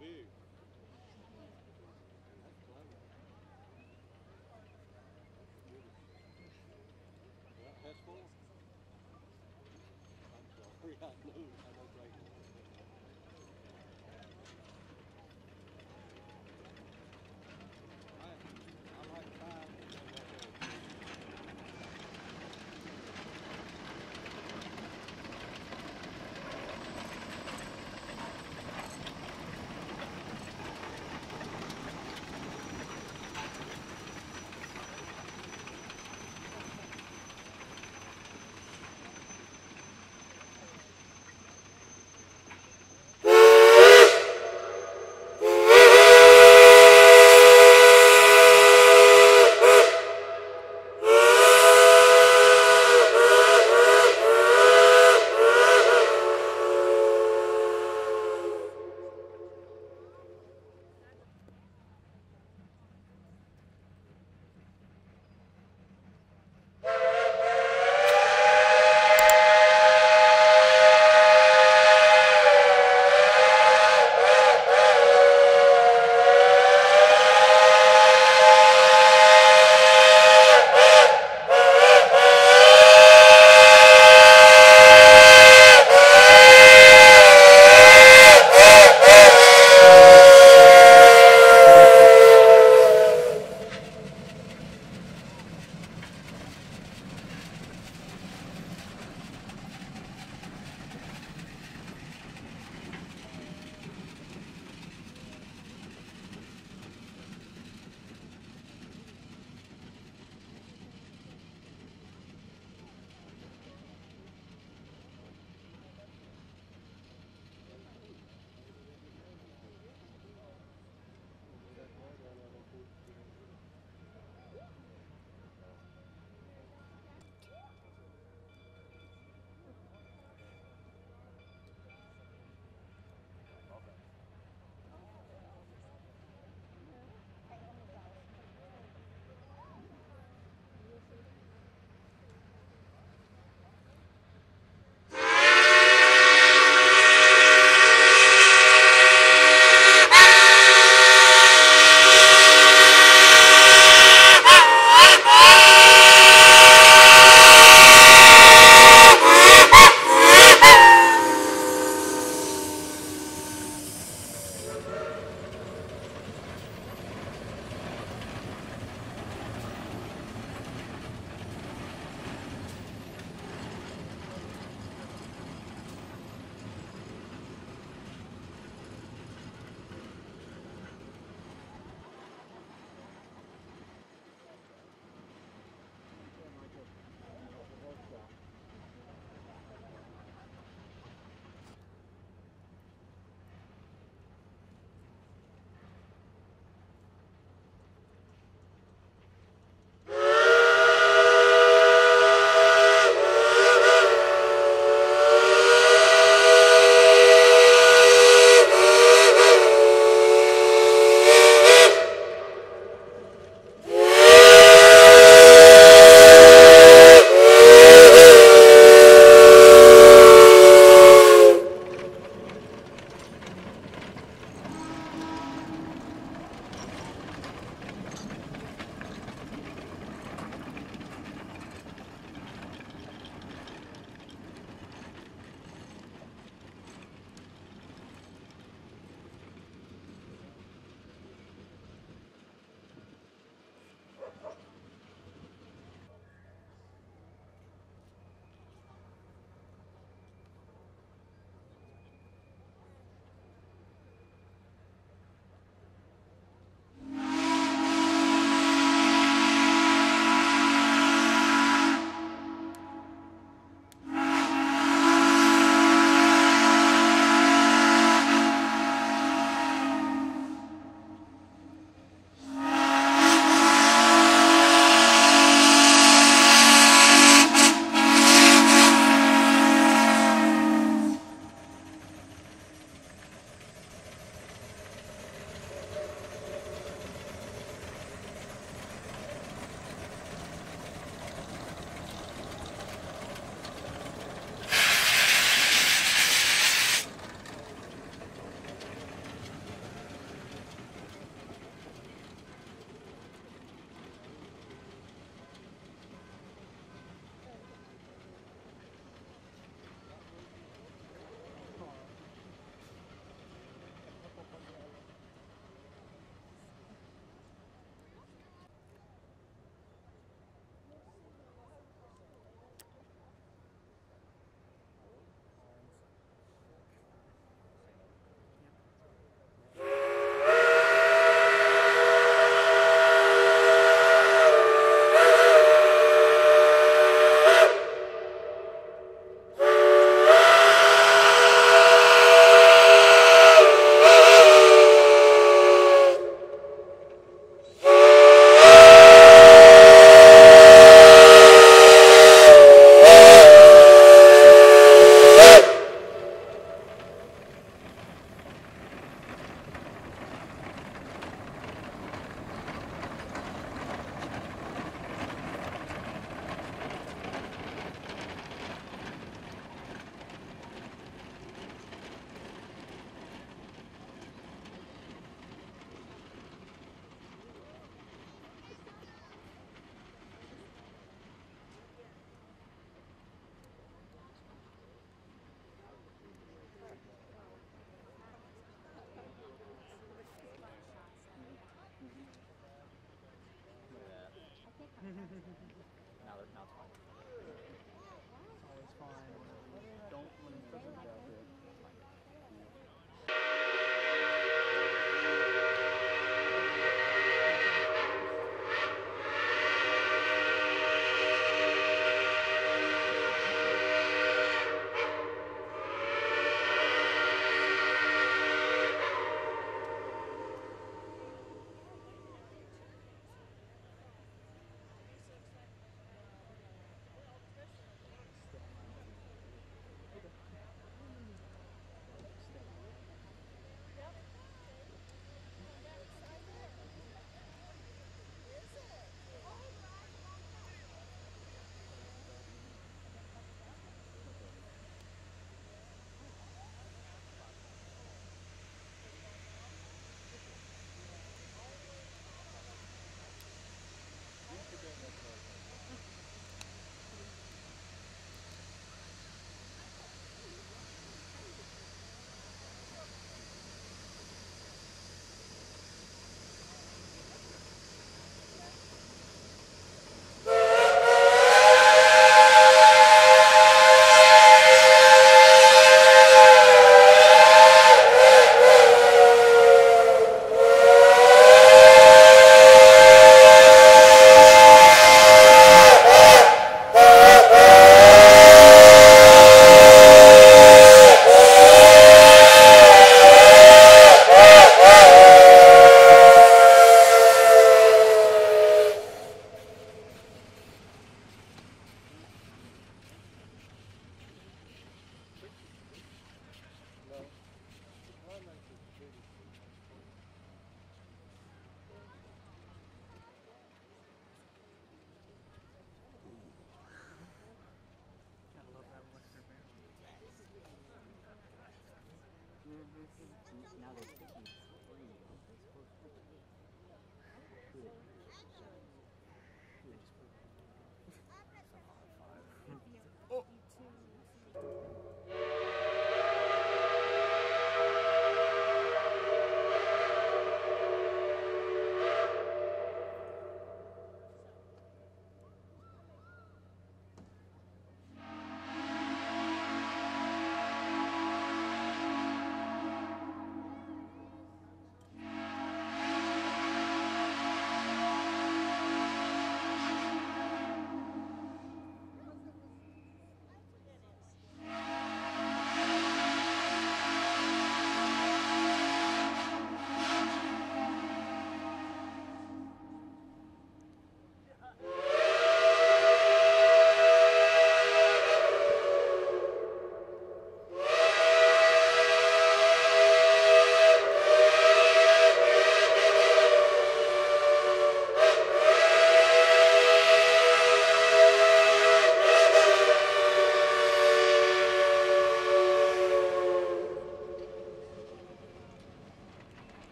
big. That's clever. That's full. I'm sorry, I know.